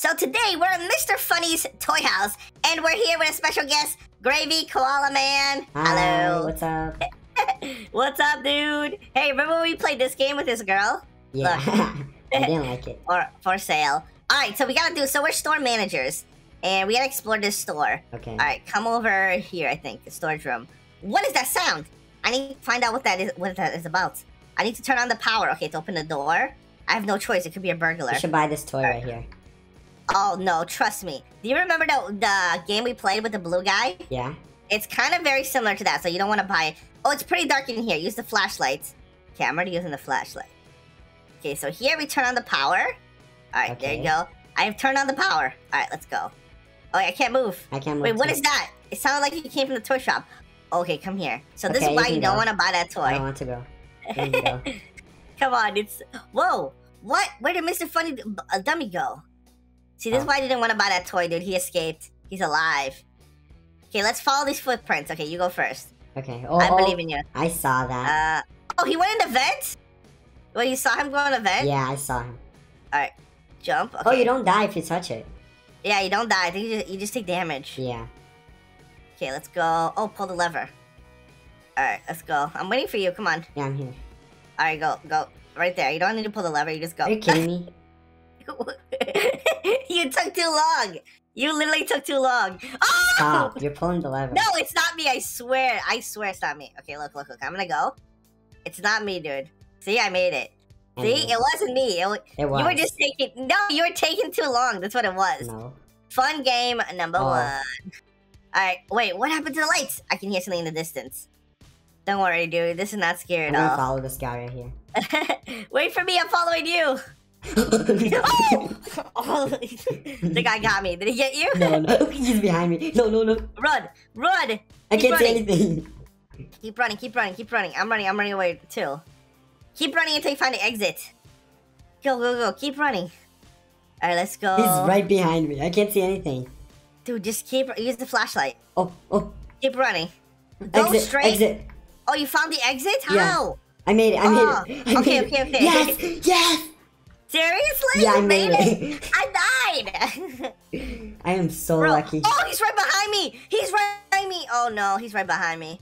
So today we're at Mr. Funny's Toy House, and we're here with a special guest, Gravy Koala Man. Hi, Hello. what's up? What's up, dude? Hey, remember when we played this game with this girl? Yeah, I didn't like it. For for sale. All right, so we gotta do. So we're store managers, and we gotta explore this store. Okay. All right, come over here. I think the storage room. What is that sound? I need to find out what that is. What that is about. I need to turn on the power. Okay, to open the door. I have no choice. It could be a burglar. You should buy this toy right here. Oh no, trust me. Do you remember the the game we played with the blue guy? Yeah? It's kind of very similar to that, so you don't want to buy it. Oh, it's pretty dark in here. Use the flashlights. Okay, I'm already using the flashlight. Okay, so here we turn on the power. All right, there you go. I have turned on the power. All right, let's go. Oh, I can't move. I can't move. Wait, what too. is that? It sounded like you came from the toy shop. Okay, come here. So this Okay, is why can you don't want to buy that toy. I don't want to go. There you go. Come on, it's whoa. What? Where did Mr. Funny uh, Dummy go? See, this is Oh. why I didn't want to buy that toy, dude. He escaped. He's alive. Okay, let's follow these footprints. Okay, you go first. Okay. Oh, I oh, believe in you. I saw that. Uh, oh, he went in the vent. Well, you saw him go in the vent. yeah, I saw him. All right. Jump. Okay. Oh, you don't die if you touch it. Yeah, you don't die. I think you just, you just take damage. Yeah. Okay, let's go. Oh, pull the lever. All right, let's go. I'm waiting for you. Come on. Yeah, I'm here. All right, go, go. Right there. You don't need to pull the lever. You just go. Are you kidding me? you took too long. You literally took too long. Oh! Stop. You're pulling the lever. No, it's not me. I swear. I swear it's not me. Okay, look, look, look. I'm gonna go. It's not me, dude. See, I made it. I See, know. it wasn't me. It, wa- It was. you were just taking. No, you were taking too long. That's what it was. No. Fun game number Oh. one. All right, wait. What happened to the lights? I can hear something in the distance. Don't worry, dude. This is not scary I'm at gonna all. follow this guy right here. wait for me. I'm following you. Oh! oh! the guy got me. Did he get you? no, no. He's behind me. No, no, no. Run! Run! I Keep can't see running. anything. Keep running, keep running, keep running. I'm running, I'm running away too. Keep running until you find the exit. Go, go, go. Keep running. Alright, let's go. He's right behind me. I can't see anything. Dude, just keep use the flashlight. Oh, oh. Keep running. Go Exit, straight. exit. Oh, you found the exit? Yeah. How? I made it. I Oh, made it. Ah. I okay, made okay, it. okay. Yes, yes. Seriously? Yeah, I made it. I died! I am so Bro. lucky. Oh, he's right behind me! He's right behind me! Oh no, he's right behind me.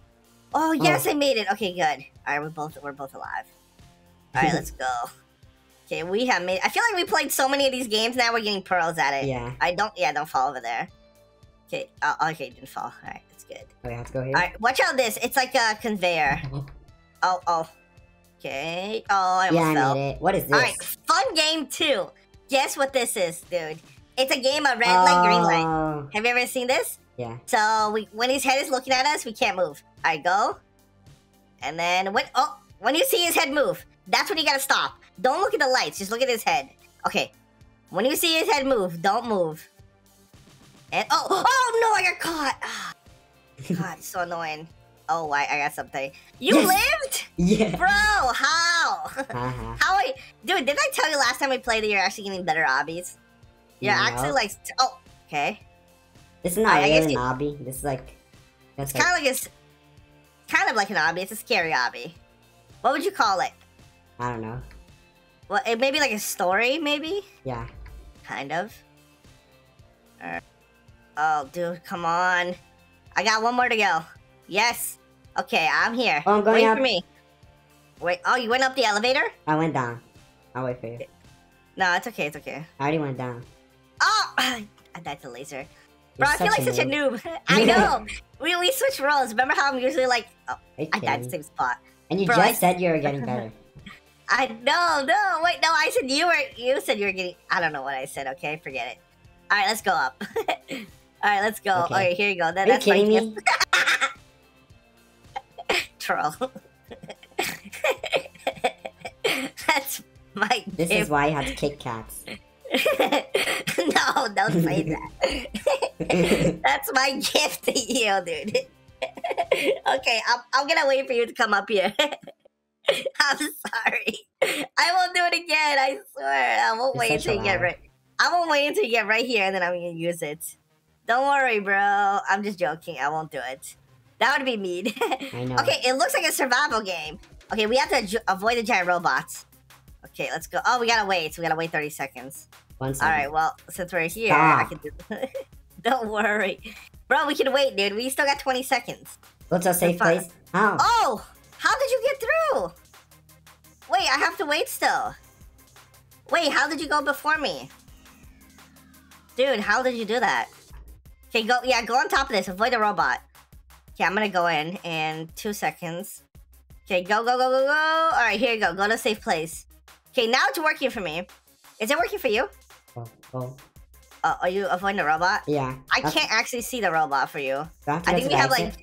Oh yes, I made it. Okay, good. Alright, we're both we're both alive. Alright, let's go. Okay, we have made I feel like we played so many of these games now we're getting pearls at it. Yeah. I don't yeah, don't fall over there. Okay, uh, okay, didn't fall. Alright, that's good. Okay, let's go here. Alright, watch out this. It's like a conveyor. Oh, oh. Okay. Oh, I yeah, almost I made it. What is this? Alright, fun game two. Guess what this is, dude? It's a game of red light, green light. Oh, Have you ever seen this? Yeah. So we, when his head is looking at us, we can't move. I go, and then when oh when you see his head move, that's when you gotta stop. Don't look at the lights. Just look at his head. Okay. When you see his head move, don't move. And oh oh no, I got caught. Ah, God, it's so annoying. Oh, I, I got something. You Yes. lived, Yeah. bro? How? Uh-huh. How I, dude? Didn't I tell you last time we played that you're actually getting better obbies? You're No. actually like, oh, okay. This is not I- I really you- an obby. This is like. That's It's like. kind of like a, kind of like an obby. It's a scary obby. What would you call it? I don't know. Well, it may be like a story, maybe. Yeah. Kind of. Oh, dude, come on. I got one more to go. Yes. Okay, I'm here. Oh, I'm going Wait up. for me. Wait. Oh, you went up the elevator? I went down. I'll wait for you. No, it's okay. It's okay. I already went down. Oh, I died to laser. Bro, You're I feel like such a noob. I know. we we switch roles. Remember how I'm usually like, oh, I died the same spot. And you Bro, just said you were getting better. I no no wait no I said you were you said you were getting I don't know what I said okay forget it all right let's go up all right let's go Okay. okay, here you go that, Are that's my kidding me? troll that's my This is why I have to kick cats. no don't say that that's my gift to you dude okay I'm, I'm gonna wait for you to come up here I'm sorry. I won't do it again. I swear. I won't You're wait until you get right. I won't wait until you get right here, and then I'm gonna use it. Don't worry, bro. I'm just joking. I won't do it. That would be mean. I know. okay, it looks like a survival game. Okay, we have to avoid the giant robots. Okay, let's go. Oh, we gotta wait. So we gotta wait 30 seconds. One All second. right. Well, since we're here, I can do. Don't worry, bro. We can wait, dude. We still got 20 seconds. What's a safe place. How? Oh, how did you get through? Wait, I have to wait still. Wait, how did you go before me? Dude, how did you do that? Okay, go. Yeah, go on top of this. Avoid the robot. Okay, I'm gonna go in in two seconds. Okay, go, go, go, go, go. All right, here you go. Go to safe place. Okay, now it's working for me. Is it working for you? Oh, oh. Uh, are you avoiding the robot? Yeah. I That's- can't actually see the robot for you. I think we have like.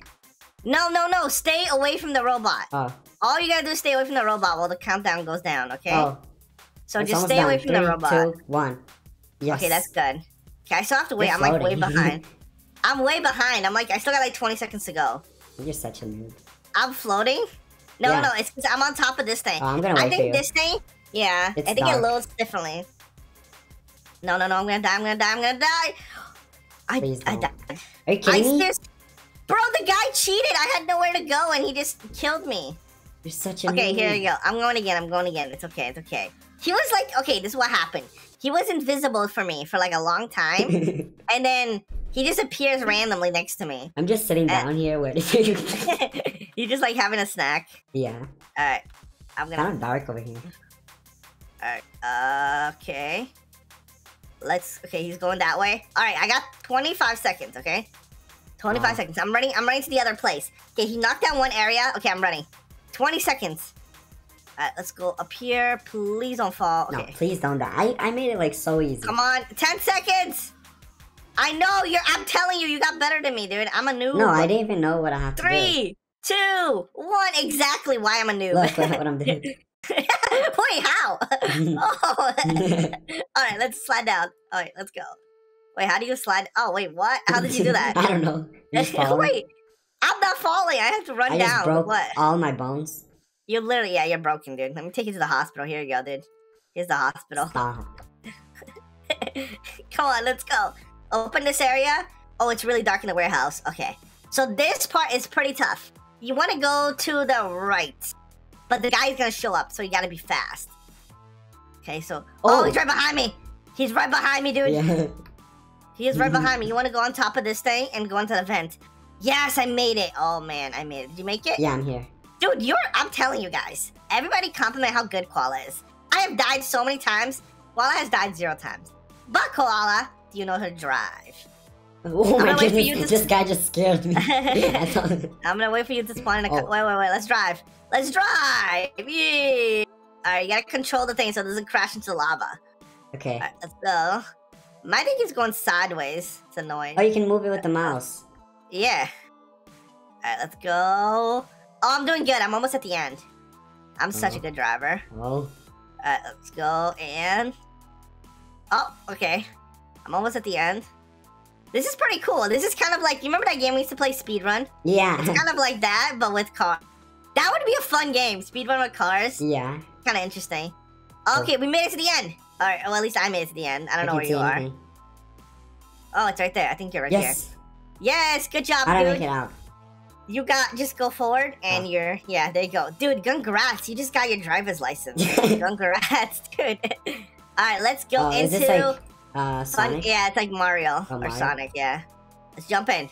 No, no, no. Stay away from the robot. Oh. All you gotta do is stay away from the robot while the countdown goes down, okay? Oh. so it's just stay away from the robot. two, one. Yes. Okay, that's good. Okay, I still have to wait. You're I'm like way behind. I'm way behind. I'm like, I still got like 20 seconds to go. You're such a noob. I'm floating? No, Yeah. no, it's because I'm on top of this thing. Oh, I'm gonna I wait for think this thing, yeah, It's I think it dark. loads differently. No, no, no, I'm gonna die, I'm gonna die, I'm gonna die. I, Please I don't. died. Are you I kidding me? bro, the guy cheated. I had nowhere to go and he just killed me. You're such a Okay, here you go. I'm going again. I'm going again. It's okay. It's okay. He was like, okay, this is what happened. He was invisible for me for like a long time, and then he just appears randomly next to me. I'm just sitting Uh, down here. Where did you? You're just like having a snack. yeah. All right, I'm gonna. Kind of dark over here. All right. Uh, okay. Let's. Okay, he's going that way. All right, I got 25 seconds. Okay. 25 Wow. seconds. I'm running. I'm running to the other place. Okay, he knocked down one area. Okay, I'm running. 20 seconds. All right, let's go up here. Please don't fall. No, Okay. please don't die. I, I made it like so easy. Come on, 10 seconds. I know you're. I'm telling you, you got better than me, dude. I'm a noob. No, I didn't even know what I have to do. Three, two, one. Exactly why I'm a noob. Look, look what I'm doing. Wait, how? oh. All right, let's slide down. All right, let's go. Wait, how do you slide? Oh, wait, what? How did you do that? I don't know. You just fall. wait, I'm not falling. I have to run I down. broke What? all my bones. You're literally, yeah, you're broken, dude. Let me take you to the hospital. Here you go, dude. Here's the hospital. Come on, let's go. Open this area. Oh, it's really dark in the warehouse. Okay. So this part is pretty tough. You want to go to the right. But the guy's to show up, so you got to be fast. Okay, so... Oh. Oh. he's right behind me. He's right behind me, dude. Yeah. He is right behind me. You want to go on top of this thing and go into the vent. Yes, I made it. Oh, man, I made it. Did you make it? yeah, I'm here. Dude, you're... I'm telling you guys. Everybody compliment how good Koala is. I have died so many times. Koala has died zero times. But Koala, do you know how to drive? Oh my gonna wait for you goodness, this guy just scared me. I'm gonna wait for you to spawn in a. Oh. Wait, wait, wait. Let's drive. Let's drive. Yeah. All right, you gotta control the thing so it doesn't crash into lava. okay. Right, let's go. My thing is going sideways. It's annoying. Oh, you can move it with the mouse. Yeah. All right, let's go. Oh, I'm doing good. I'm almost at the end. I'm such a Oh. good driver. Oh. All right, let's go and. Oh, okay. I'm almost at the end. This is pretty cool. This is kind of like you remember that game we used to play speedrun? Yeah. It's kind of like that, but with cars. That would be a fun game. Speedrun with cars. yeah. Kind of interesting. Okay, we made it to the end. All right. Well, at least I made it to the end. I don't know where you are. anything. Oh, it's right there. I think you're right Yes. here. Yes. Good job, How did I dude. make it out? You got just go forward and Oh. you're yeah. There you go, dude. Congrats. You just got your driver's license. Congrats, dude. All right, let's go Oh, into uh Sonic? yeah, it's like Mario Oh, or Mario? Sonic. Yeah. Let's jump in.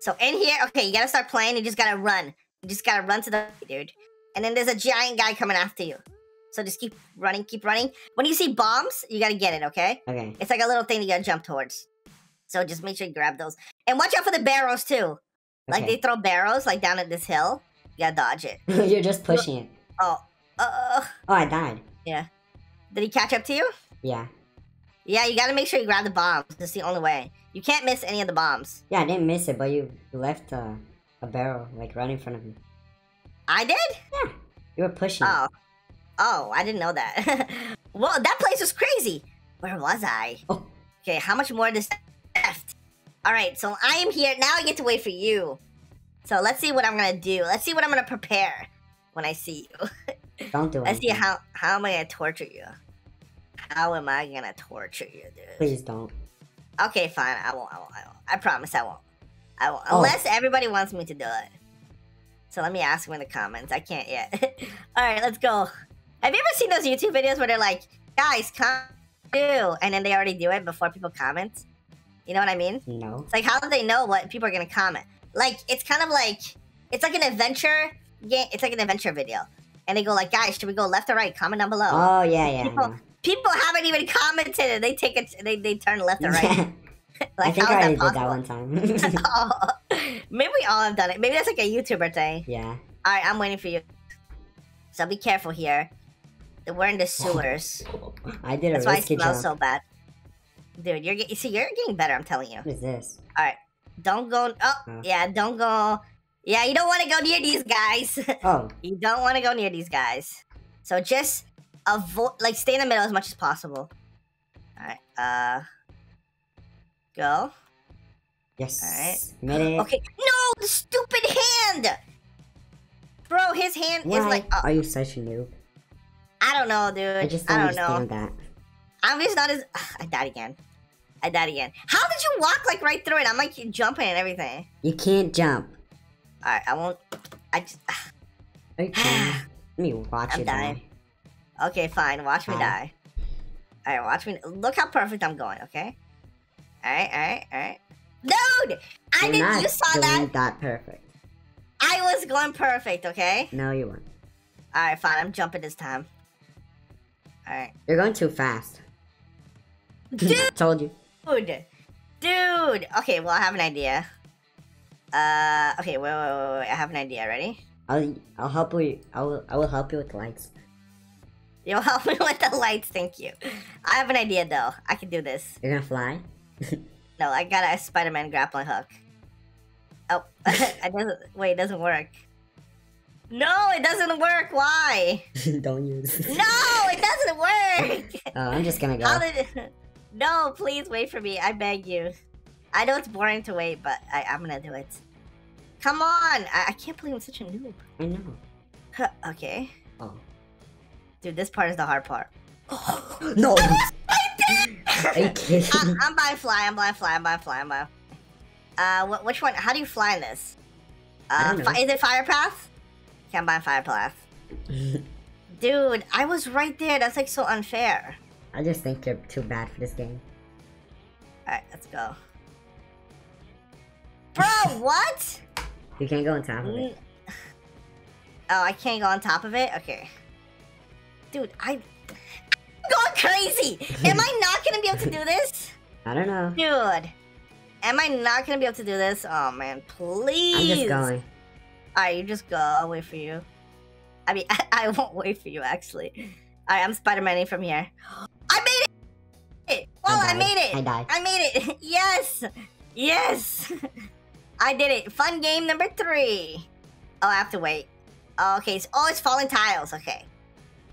So in here, okay, you gotta start playing. You just gotta run. You just gotta run to the dude. And then there's a giant guy coming after you. So just keep running, keep running. When you see bombs, you gotta get it, okay? Okay. It's like a little thing you gotta jump towards. So just make sure you grab those. And watch out for the barrels too. Like Okay. they throw barrels like down at this hill. You gotta dodge it. You're just pushing it. Oh, uh, Oh, I died. Yeah. Did he catch up to you? Yeah. Yeah, you gotta make sure you grab the bombs. That's the only way. You can't miss any of the bombs. Yeah, I didn't miss it, but you left uh, a barrel like right in front of me. I did? Yeah. You were pushing. it. Oh. Oh, I didn't know that. well, that place was crazy. Where was I? Oh. Okay, how much more is left? All right, so I am here. Now I get to wait for you. So let's see what I'm going to do. Let's see what I'm going to prepare when I see you. Don't do it. Let's see how, how am I to torture you? How am I going to torture you, dude? Please don't. Okay, fine. I won't, I won't. I won't. I promise I won't. I won't. Oh. Unless everybody wants me to do it. So let me ask them in the comments. I can't yet. All right, let's go. Have you ever seen those YouTube videos where they're like, guys, comment do, and then they already do it before people comment. You know what I mean? No. It's like how do they know what people are gonna comment? Like it's kind of like it's like an adventure game. It's like an adventure video, and they go like, guys, should we go left or right? Comment down below. Oh yeah, yeah. People- know. People haven't even commented, and they take it. They, they turn left or right. I like think I already is did that that one time. oh, maybe we all have done it. Maybe that's like a YouTuber thing. yeah. All right, I'm waiting for you. So be careful here. We're in the sewers. I did a That's why smells jump. so bad. Dude, you're get- you see, you're getting better. I'm telling you. What is this? All right, don't go. Oh, Huh. yeah, don't go. Yeah, you don't want to go near these guys. Oh, you don't want to go near these guys. So just avoid, like, stay in the middle as much as possible. All right. Uh, go. yes. Alright. Made. Okay. No, the stupid hand. Bro, his hand Why is like. Oh, are you such a noob? I don't know, dude. I just don't don't know. that. I'm just not as. Ugh, I died again. I died again. How did you walk like right through it? I'm like jumping and everything. You can't jump. All right, I won't. I just. Kidding? Let me watch I'm you dying. die. Okay, fine. Watch me die. All right, watch me. Look how perfect I'm going. Okay. All right, all right, all right. Dude, I You're didn't. You saw that? that perfect. I was going perfect. Okay. No, you weren't. All right, fine. I'm jumping this time. All right, You're going too fast. Dude! I told you. dude, dude. Okay, well, I have an idea. Uh, okay, wait, wait, wait, wait. I have an idea. Ready? I'll I'll help you. I will I will help you with the lights. You'll help me with the lights. Thank you. I have an idea though. I can do this. You're gonna fly. No, I got a Spider-Man grappling hook. Oh, it doesn't. Wait, it doesn't work. No, it doesn't work. Why? Don't use. No, it doesn't work. Oh, I'm just gonna go. Did. No, please wait for me. I beg you. I know it's boring to wait, but I, I'm gonna do it. Come on! I, I can't believe I'm such a noob. I know. Okay, Oh. Dude, this part is the hard part. no. Are you kidding? I, I'm buying fly. I'm buying fly. I'm buying fly. I'm buying. Uh, wh- which one? How do you fly in this? Uh, don't fi- know. is it fire path? I'm buying fire path. Dude, I was right there. That's like so unfair. I just think you're too bad for this game. Alright, let's go. Bro, what? You can't go on top of Mm. it. Oh, I can't go on top of it? Okay. Dude, I... I'm going crazy! Am I not gonna be able to do this? I don't know. Dude. Am I not gonna be able to do this? Oh, man, please! I'm just going. Alright, you just go. I'll wait for you. I mean, I, I won't wait for you, actually. Alright, I'm Spider-Maning from here. I made it! Well, I, died. made it! I died. I made it! Yes! Yes! I did it. Fun game number three. Oh, I have to wait. Oh, okay. So, oh, it's falling tiles. Okay.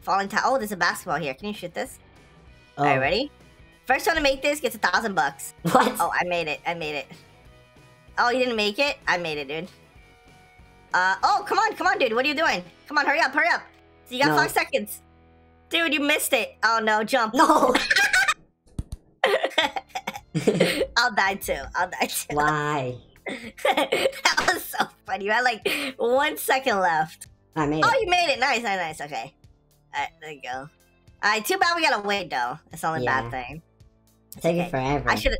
Falling tile. Oh, there's a basketball here. Can you shoot this? Oh. Alright, ready? First one to make this gets a thousand bucks. What? Oh, I made it. I made it. Oh, you didn't make it? I made it, dude. Uh, oh, come on, come on, dude. What are you doing? Come on, hurry up, hurry up. So you got No. five seconds. Dude, you missed it. Oh, no, jump. No. I'll die too. I'll die too. Why? that was so funny. You had like one second left. I made Oh, it. you made it. Nice, nice, nice. Okay. Alright, there you go. Alright, too bad we gotta wait though. That's the only Yeah. bad thing. Take okay. it forever. I should have.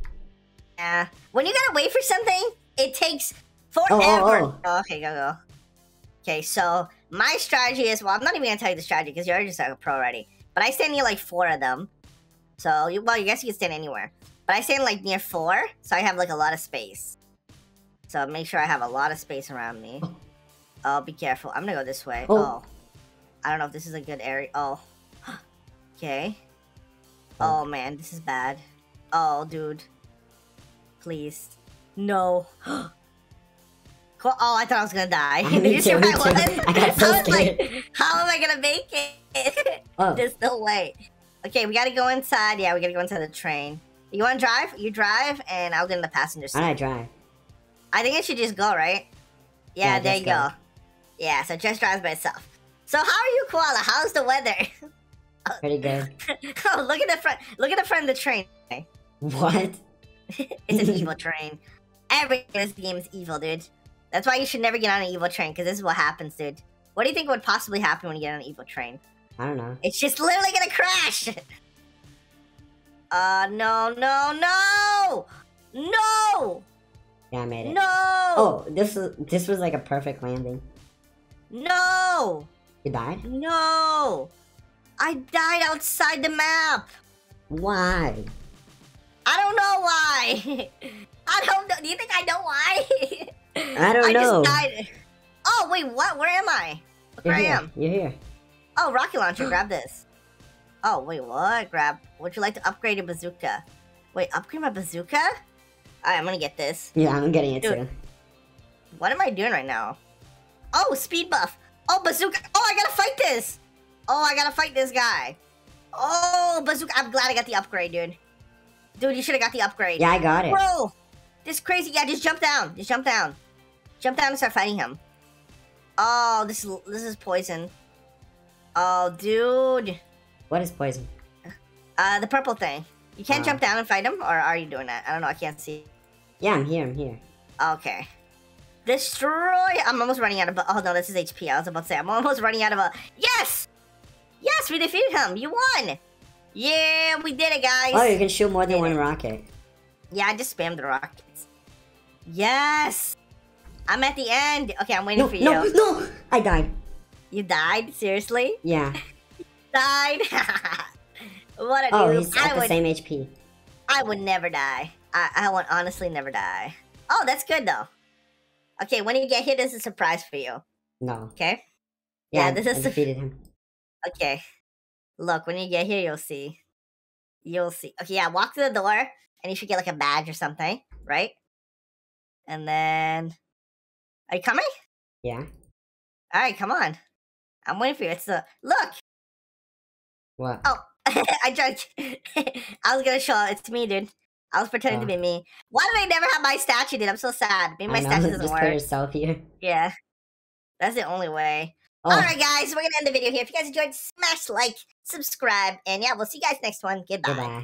Yeah. When you gotta wait for something, it takes oh, oh forever. Oh. oh. okay, go, go. Okay, so my strategy is well, I'm not even gonna tell you the strategy because you're just like a pro already. But I stand near like four of them. So, you, well, you guess you can stand anywhere. But I stand like near four, so I have like a lot of space. So make sure I have a lot of space around me. Oh, oh be careful. I'm gonna go this way. Oh. Oh. I don't know if this is a good area. Oh. okay. Oh. Oh man, this is bad. Oh, dude. Please. No. Oh, I thought I was gonna die. Me Did you see too, where me I too. was? I got so was like, how am I gonna make it? Oh, There's no way. Okay, we gotta go inside. Yeah, we gotta go inside the train. You wanna drive? You drive, and I'll get in the passenger seat. I drive? I think it should just go, right? Yeah, Yeah, there you go. go. Yeah, so it just drives by itself. So how are you, Koala? How's the weather? Pretty good. oh, look at the front. Look at the front of the train. What? It's an evil train. Everything in this game is evil, dude. That's why you should never get on an evil train, because this is what happens, dude. What do you think would possibly happen when you get on an evil train? I don't know. It's just literally gonna crash. Uh, no, no, no! No! Yeah, I made it. No! Oh, this was this was like a perfect landing. No! You died? No! I died outside the map! Why? I don't know why! I don't know. Do you think I know why? I don't I know. just died. Oh, wait, what? Where am I? Look You're where I am. You're here. Oh, rocket launcher, grab this. Oh, wait, what? Grab. Would you like to upgrade your bazooka? Wait, upgrade my bazooka? Alright, I'm gonna get this. Yeah, I'm getting it Dude. too. What am I doing right now? Oh, speed buff. Oh, bazooka. Oh, I gotta fight this. Oh, I gotta fight this guy. Oh, bazooka. I'm glad I got the upgrade, dude. Dude, you should have got the upgrade. Yeah, I got it. Bro, this crazy. Yeah, just jump down. Just jump down. Jump down and start fighting him. Oh, this is this is poison. Oh, dude. What is poison? Uh, the purple thing. You can't Uh. jump down and fight him, or are you doing that? I don't know. I can't see. Yeah, I'm here. I'm here. Okay. Destroy. I'm almost running out of. Oh no, this is HP. I was about to say I'm almost running out of a. Yes. Yes, we defeated him. You won. Yeah, we did it, guys. Oh, you can shoot more than one rocket. Yeah, I just spammed the rockets. Yes. I'm at the end. Okay, I'm waiting No, for you. no, no! I died. You died? Seriously? Yeah. Died? what a Oh, noob. he's I at the would, same HP. I would never die. I, I would honestly never die. Oh, that's good though. Okay, when you get hit, this is a surprise for you. No. Okay? Yeah, Yeah, this is the- defeated him. Okay. Look, when you get here, you'll see. You'll see. Okay, yeah, walk to the door, and you should get like a badge or something, right? And then. Are you coming? Yeah. All right, come on. I'm waiting for you. It's the. Look! What? Oh, I tried. I was gonna show it's me, dude. I was pretending to be me. Why do I never have my statue, dude? I'm so sad. Maybe my statue doesn't just put work. yourself here. Yeah. That's the only way. Oh, Alright, guys, we're gonna end the video here. If you guys enjoyed, smash like, subscribe, and yeah, we'll see you guys next one. Goodbye. goodbye.